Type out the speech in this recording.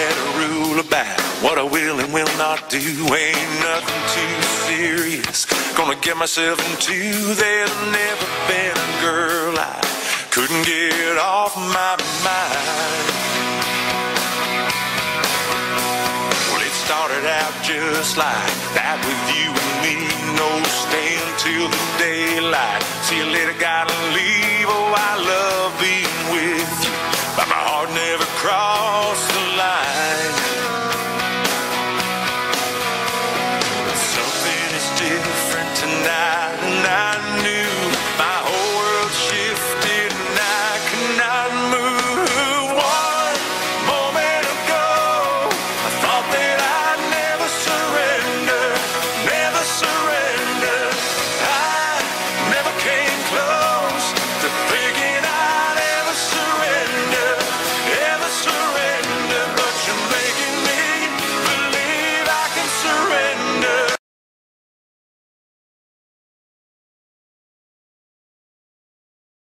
had a rule about what I will and will not do. Ain't nothing too serious. Gonna get myself into. There's never been a girl I couldn't get off my mind. Well, it started out just like that with you and me. No staying till the daylight. See you later, gotta leave. Oh, I love being with you. But my heart never crossed.